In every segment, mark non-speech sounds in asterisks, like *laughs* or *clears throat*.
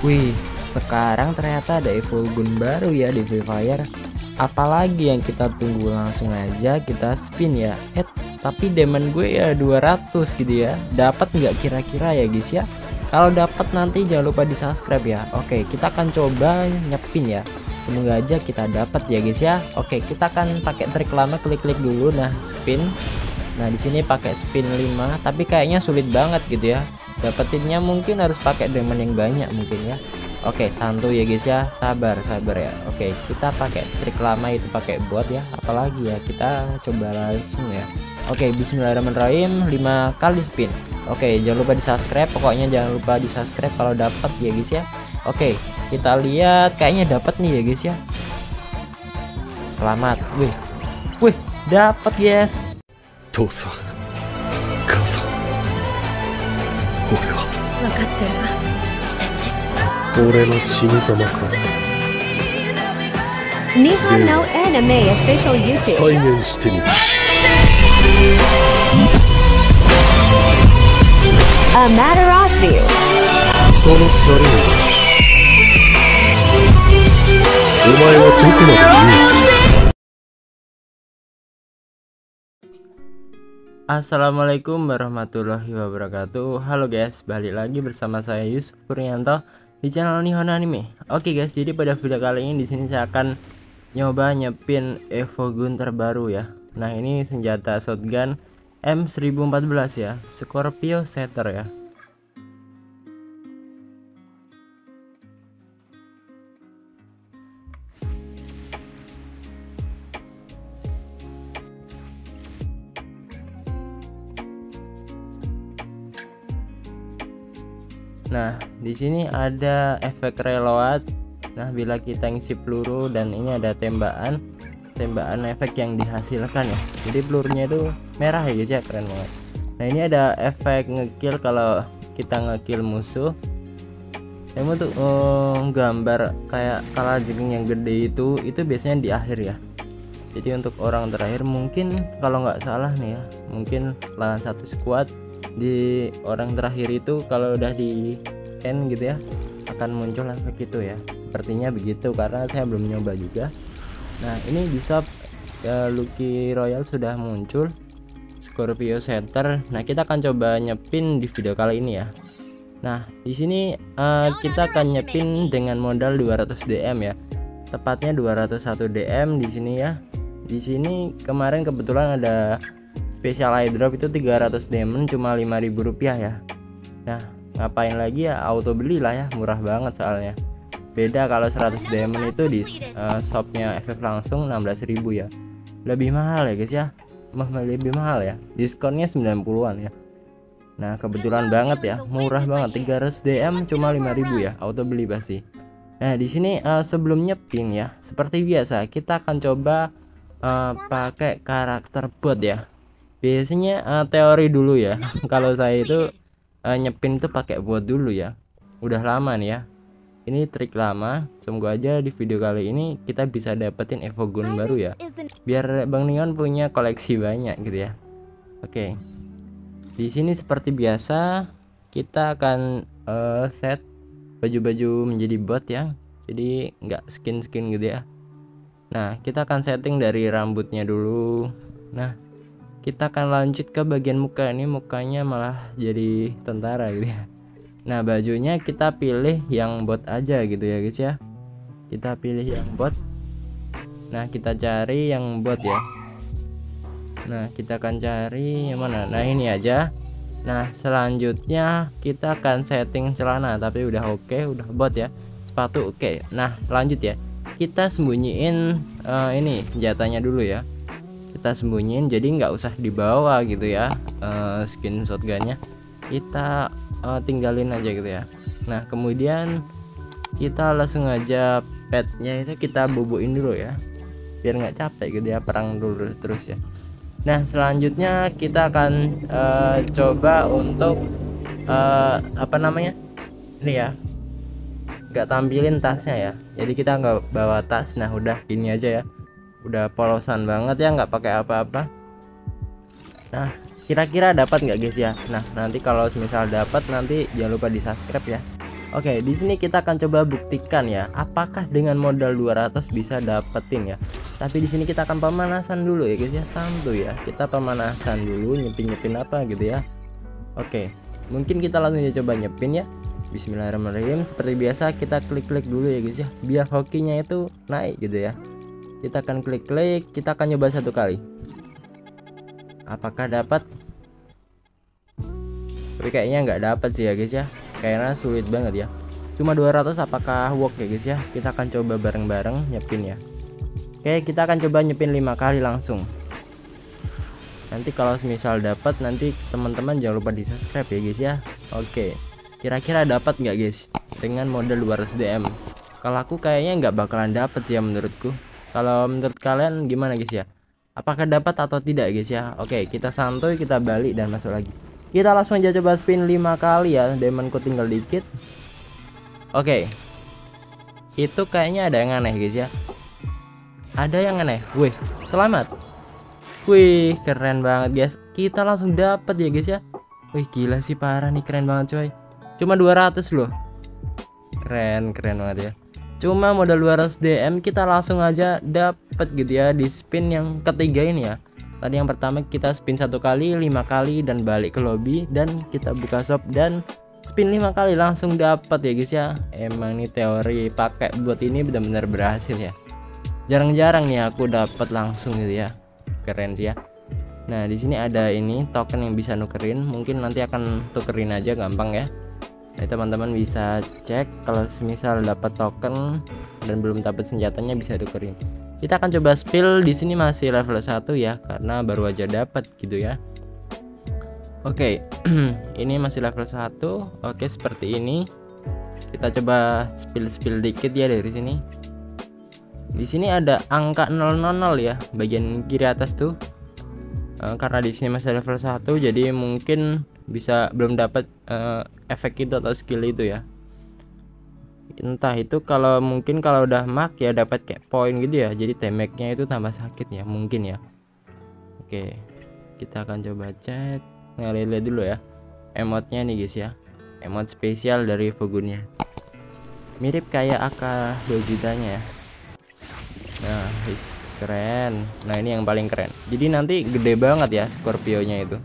Wih, sekarang ternyata ada Evo Gun baru ya di Free Fire. Apalagi yang kita tunggu langsung aja kita spin ya. Eh, tapi diamond gue ya 200 gitu ya. Dapat nggak kira-kira ya guys ya? Kalau dapat nanti jangan lupa di subscribe ya. Oke, kita akan coba nyepin ya. Semoga aja kita dapat ya guys ya. Oke, kita akan pakai trik lama klik-klik dulu. Nah, spin. Nah, di sini pakai spin 5, tapi kayaknya sulit banget gitu ya dapetinnya mungkin harus pakai diamond yang banyak mungkin ya. Oke santuy ya guys ya. Sabar sabar ya. Oke kita pakai trik lama itu pakai bot ya. Apalagi ya kita coba langsung ya. Oke bismillahirrahmanirrahim. 5 kali spin. Oke jangan lupa di subscribe pokoknya jangan lupa di subscribe kalau dapat ya guys ya. Oke kita lihat. Kayaknya dapat nih ya guys ya. Selamat. Wih. Wih dapat guys. 父俺は。分かってるわイタチ俺の死に様か。Nihon no Anime Official 再 YouTube 現してみる。そのシャレがお前はどこまで言う？Assalamualaikum warahmatullahi wabarakatuh Halo guys, balik lagi bersama saya Yusuf Puryanto di channel Nihon Anime. Oke guys, jadi pada video kali ini di sini saya akan nyoba nyepin Evo Gun terbaru ya. Nah, ini senjata shotgun M1014 ya, Scorpio Setter ya. Di sini ada efek reload. Nah, bila kita ngisi peluru dan ini ada tembakan, tembakan efek yang dihasilkan ya. Jadi pelurunya itu merah ya guys ya, keren banget. Nah, ini ada efek ngekill kalau kita ngekill musuh. Yang untuk eh, gambar kayak kala jengking yang gede itu, itu biasanya di akhir ya. Jadi untuk orang terakhir mungkin kalau nggak salah nih ya, mungkin lawan satu squad di orang terakhir itu kalau udah di end gitu ya akan muncul efek itu ya. Sepertinya begitu karena saya belum nyoba juga. Nah ini di shop ya, Lucky Royal sudah muncul Scorpio Center. Nah kita akan coba nyepin di video kali ini ya. Nah di sini eh, kita akan nyepin dengan modal 200 DM ya. Tepatnya 201 DM di sini ya. Di sini kemarin kebetulan ada special eyedrop itu 300 diamond cuma 5000 rupiah ya. Nah ngapain lagi ya? Auto beli lah ya murah banget soalnya. Beda kalau 100 diamond itu di uh, shopnya FF langsung 16.000 ya. Lebih mahal ya guys ya. Mah lebih mahal ya. Diskonnya 90-an ya. Nah kebetulan banget ya. Murah banget. 300 DM cuma 5000 ya auto beli pasti. Nah di sini uh, sebelum nyepin ya. Seperti biasa kita akan coba uh, pakai karakter bot ya. Biasanya uh, teori dulu ya. *laughs* Kalau saya itu uh, nyepin itu pakai bot dulu ya. Udah lama nih ya. Ini trik lama. Semoga aja di video kali ini kita bisa dapetin Evo Gun baru ya. biar Bang Neon punya koleksi banyak gitu ya. Oke. Di sini seperti biasa kita akan uh, set baju-baju menjadi bot ya. Jadi nggak skin-skin gitu ya. Nah kita akan setting dari rambutnya dulu. Nah kita akan lanjut ke bagian muka ini mukanya malah jadi tentara gitu ya. Nah bajunya kita pilih yang bot aja gitu ya guys ya. Kita pilih yang bot. Nah kita cari yang bot ya. Nah kita akan cari yang mana? Nah ini aja. Nah selanjutnya kita akan setting celana tapi udah oke okay, udah bot ya. Sepatu oke. Okay. nah lanjut ya. Kita sembunyiin uh, ini senjatanya dulu ya kita sembunyiin jadi nggak usah dibawa gitu ya uh, skin shotgunnya kita uh, tinggalin aja gitu ya. Nah kemudian kita langsung aja petnya itu kita bubuin dulu ya biar nggak capek gitu ya perang dulu terus ya. Nah selanjutnya kita akan uh, coba untuk uh, apa namanya? Ini ya nggak tampilin tasnya ya. Jadi kita nggak bawa tas nah udah gini aja ya udah polosan banget ya nggak pakai apa-apa nah kira-kira dapat nggak guys ya nah nanti kalau misal dapat nanti jangan lupa di subscribe ya Oke, di sini kita akan coba buktikan ya, apakah dengan modal 200 bisa dapetin ya. Tapi di sini kita akan pemanasan dulu ya guys ya, santuy ya. Kita pemanasan dulu, nyepin-nyepin apa gitu ya. Oke, mungkin kita langsung coba nyepin ya. Bismillahirrahmanirrahim. Seperti biasa kita klik-klik dulu ya guys ya, biar hokinya itu naik gitu ya. Kita akan klik-klik, kita akan coba satu kali. Apakah dapat? Tapi kayaknya nggak dapat sih ya guys ya. Karena sulit banget ya. Cuma 200 apakah work ya guys ya? Kita akan coba bareng-bareng nyepin ya. Oke kita akan coba nyepin lima kali langsung. Nanti kalau misal dapat nanti teman-teman jangan lupa di subscribe ya guys ya. Oke kira-kira dapat nggak guys dengan modal 200 DM? Kalau aku kayaknya nggak bakalan dapat sih ya menurutku kalau menurut kalian gimana guys ya? Apakah dapat atau tidak guys ya? Oke kita santuy kita balik dan masuk lagi. Kita langsung aja coba spin 5 kali ya. Diamondku tinggal dikit. Oke. Itu kayaknya ada yang aneh guys ya. Ada yang aneh. Wih selamat. Wih keren banget guys. Kita langsung dapat ya guys ya. Wih gila sih parah nih. Keren banget coy. Cuma 200 loh. Keren keren banget ya cuma modal 200 DM kita langsung aja dapat gitu ya di spin yang ketiga ini ya. Tadi yang pertama kita spin satu kali lima kali dan balik ke lobby dan kita buka shop dan spin lima kali langsung dapat ya guys ya. Emang nih teori pakai buat ini benar-benar berhasil ya. Jarang-jarang nih aku dapat langsung gitu ya. Keren sih ya. Nah di sini ada ini token yang bisa nukerin. Mungkin nanti akan tukerin aja gampang ya nah teman-teman bisa cek kalau semisal dapat token dan belum dapat senjatanya bisa tukerin kita akan coba spill di sini masih level 1 ya karena baru aja dapat gitu ya. Oke *clears throat* ini masih level 1 Oke seperti ini. Kita coba spill-spill dikit ya dari sini. Di sini ada angka 000 ya bagian kiri atas tuh. E, karena di sini masih level 1 jadi mungkin bisa belum dapat e, efek itu atau skill itu ya. Entah itu kalau mungkin kalau udah mak ya dapat kayak poin gitu ya jadi temeknya itu tambah sakit ya mungkin ya. Oke kita akan coba cek ngelele dulu ya. Emotnya nih guys ya emot spesial dari Fogunnya mirip kayak AK Dojitanya ya. Nah is keren. Nah ini yang paling keren. Jadi nanti gede banget ya Scorpio nya itu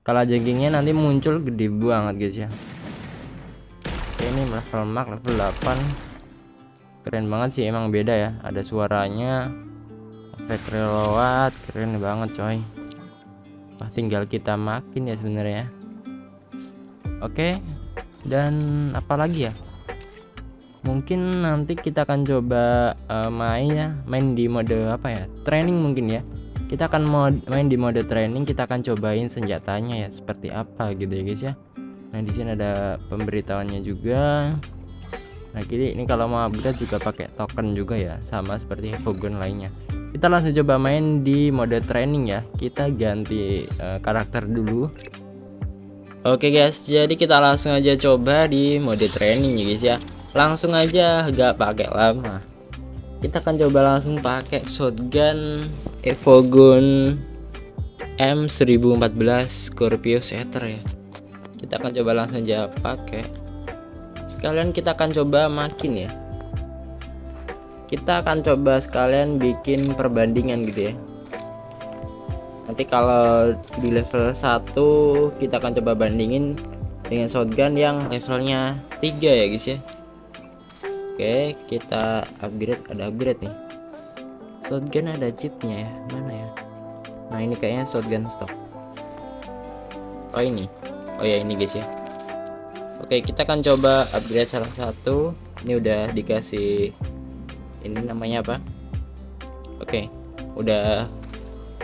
kalau jengkingnya nanti muncul gede banget guys ya. Ini level max level 8 keren banget sih emang beda ya. Ada suaranya efek reload keren banget coy. Wah tinggal kita makin ya sebenarnya oke dan apalagi ya? Mungkin nanti kita akan coba uh, main ya main di mode apa ya? Training mungkin ya kita akan main di mode training kita akan cobain senjatanya ya seperti apa gitu ya guys ya. Nah di sini ada pemberitahuannya juga. Nah kiri ini kalau mau upgrade juga pakai token juga ya sama seperti Vogon lainnya. Kita langsung coba main di mode training ya. Kita ganti uh, karakter dulu. Oke guys, jadi kita langsung aja coba di mode training ya guys ya. Langsung aja gak pakai lama. Kita akan coba langsung pakai shotgun Evogun M1014 Scorpio Setter ya. Kita akan coba langsung aja pakai. Sekalian kita akan coba makin ya. Kita akan coba sekalian bikin perbandingan gitu ya. Nanti kalau di level 1 kita akan coba bandingin dengan shotgun yang levelnya 3 ya guys ya. Oke kita upgrade ada upgrade nih shotgun ada chipnya ya? Mana ya? Nah ini kayaknya shotgun stock oh ini. Oh ya ini guys ya. Oke kita akan coba upgrade salah satu. Ini udah dikasih ini namanya apa? Oke udah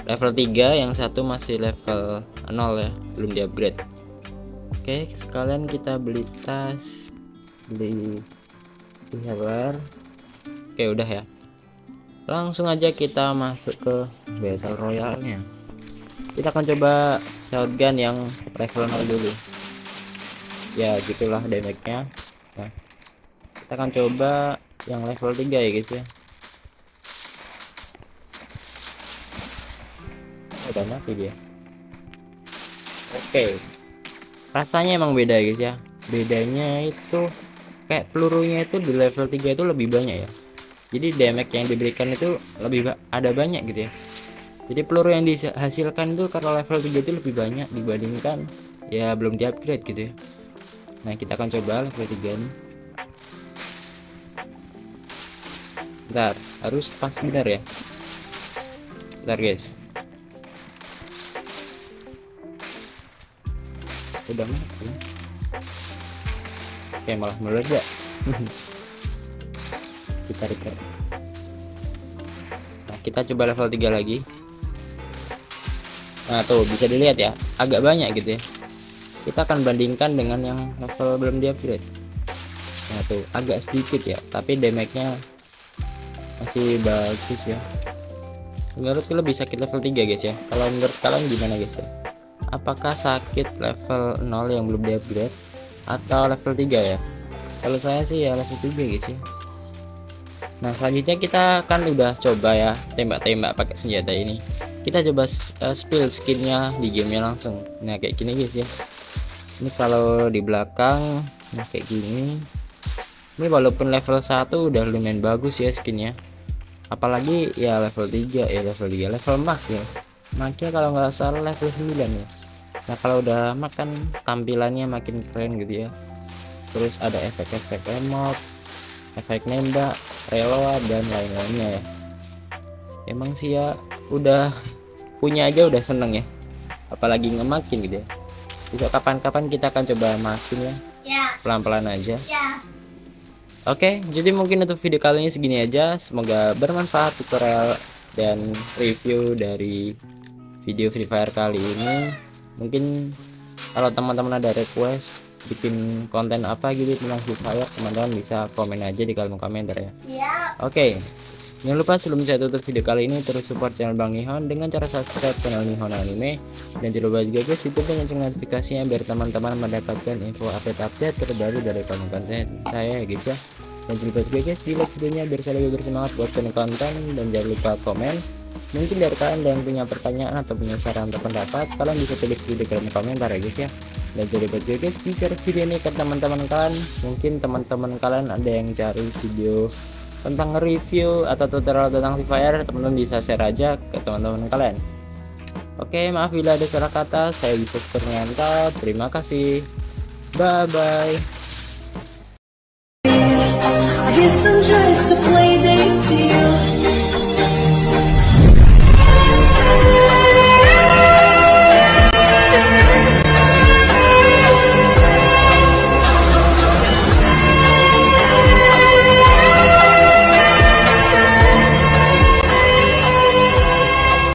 level 3 yang satu masih level 0 ya belum di upgrade oke sekalian kita beli tas beli hardware. Oke udah ya langsung aja kita masuk ke battle royale nya kita akan coba shotgun yang level 0 dulu. Ya gitulah damage nya nah kita akan coba yang level 3 ya guys ya. Oh, udah mati dia. Oke. Rasanya emang beda guys ya. Bedanya itu kayak pelurunya itu di level 3 itu lebih banyak ya jadi damage yang diberikan itu lebih ba- ada banyak gitu ya. Jadi peluru yang dihasilkan itu karena level 3 itu lebih banyak dibandingkan ya belum di upgrade gitu ya. Nah kita akan coba level 3 ini. Bentar, harus pas benar ya. Bentar guys. Udah mati. Oke malah meledak *laughs* Kita repair. Nah kita coba level 3 lagi. Nah tuh bisa dilihat ya Agak banyak gitu ya. Kita akan bandingkan dengan yang level belum di upgrade Nah tuh agak sedikit ya Tapi damage-nya Masih bagus ya. Menurutku lebih sakit level 3 guys ya? Kalau menurut kalian gimana guys ya? Apakah sakit level 0 yang belum di upgrade Atau level 3 ya? Kalau saya sih ya level 3 guys ya Nah selanjutnya kita kan udah coba ya Tembak-tembak pakai senjata ini. Kita coba uh, spill skinnya di gamenya langsung. Nah kayak gini guys ya. Ini kalau di belakang Nah kayak gini. Ini walaupun level 1 udah lumayan bagus ya skinnya. Apalagi ya level 3 ya level 3 level max ya. Maknya kalau nggak salah level 9 ya. Nah kalau udah makan tampilannya makin keren gitu ya. Terus ada efek-efek emote efek nembak reload dan lain-lainnya ya. Emang sih ya udah punya aja udah seneng ya. Apalagi ngemakin gitu ya. Bisa kapan-kapan kita akan coba makin ya. Pelan-pelan aja. Oke, jadi mungkin untuk video kali ini segini aja. Semoga bermanfaat tutorial dan review dari video Free Fire kali ini. Mungkin kalau teman-teman ada request bikin konten apa gitu tentang Free Fire, teman-teman bisa komen aja di kolom komentar ya. Oke. Jangan lupa sebelum saya tutup video kali ini terus support channel Bang Nihon dengan cara subscribe channel Nihon Anime dan tidak lupa juga guys itu lonceng notifikasinya biar teman-teman mendapatkan info update-update terbaru dari konten saya, saya ya guys ya. Dan jangan lupa juga guys di like videonya biar saya lebih bersemangat buat konten dan jangan lupa komen. Mungkin dari kalian yang punya pertanyaan atau punya saran atau pendapat kalian bisa tulis di kolom komentar ya guys ya. Dan lupa juga guys. Di share video ini ke teman-teman kalian. Mungkin teman-teman kalian ada yang cari video tentang review atau tutorial tentang Free Fire teman-teman bisa share aja ke teman-teman kalian. Oke maaf bila ada salah kata. Saya bisa Kurnianto terima kasih. Bye bye.